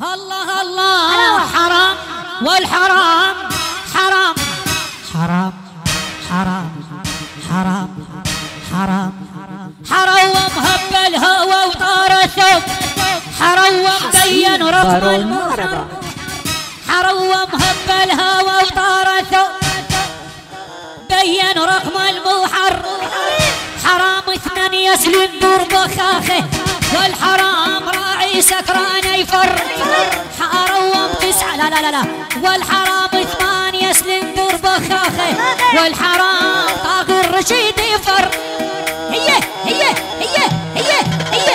الله الله. حرام. والحرام. حرام. حرام. حرام. حرام. حرام. حرام هب الهوى وطار الثوب. حرام بين رقم المحرم حرام هب الهوى وطار الثوب. بين رقم المحر حرام اثنان يسلم دور لا لا لا. والحرام ثمان يسلم دور بخاخه والحرام طاغي الرشيد يفر. هي هي هي هي هي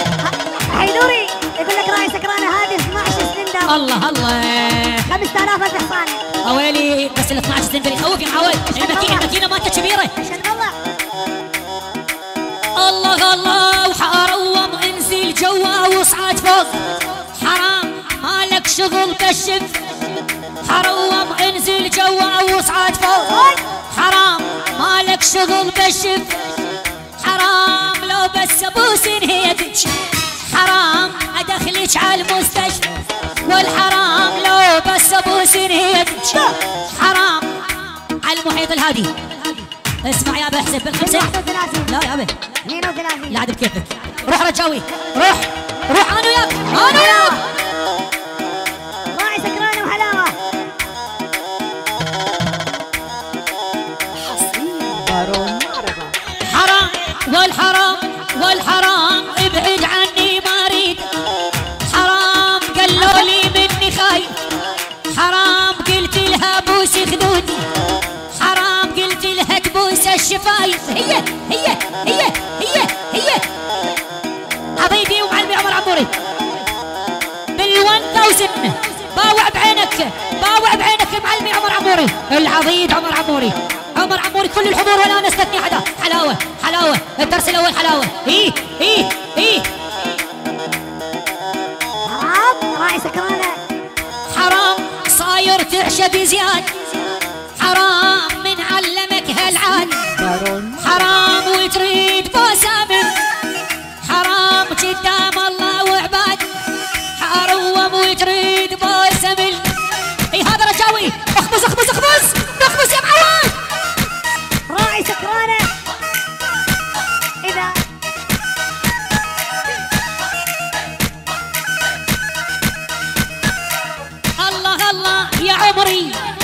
حيدوري يقول لك راعي سكرانه هذه 12 سلندر الله الله. 5000 الف حصان اويلي بس ال 12 سلندر يخوف يا معود الماكينه الماكينه مالته كبيرة. عشان الله. الله الله. وحروم انزل جوا واصعد فوق. حرام مالك شغل كشف. حروم انزل جوا واصعد فوق. حرام مالك شغل كشف حرام لو بس ابوس انهيتك حرام ادخلك على المستشفى. والحرام لو بس ابوس انهيتك حرام على المحيط الهادي. اسمع يا بالخمسة. 31 لا يا ابي 32 لا عاد بكيفك. روح رجاوي. روح. روح أنا وياك. أنا وياك. والحرام ابعد عني ما اريد حرام قالوا لي مني خايف حرام قلت لها بوس خدودي حرام قلت لها تبوس الشفايف هي هي هي هي هي. حبيبي ومعلمي عمر عموري بال 1000 باوع بعينك باوع بعينك معلمي عمر عموري العضيد عمر عموري عمر عموري كل الحضور ولا نستثني حدا. حلاوة حلاوة. الدرس الأول حلاوة. إيه إيه إيه حرام رأي سكرانة. حرام صاير تعشى بزياد. حرام من علمك هالعاد. حرام وتريد بوسامن حرام قدام الله وعباد. حروم وتريد بوسامن إي هذا رجاوي. عمري.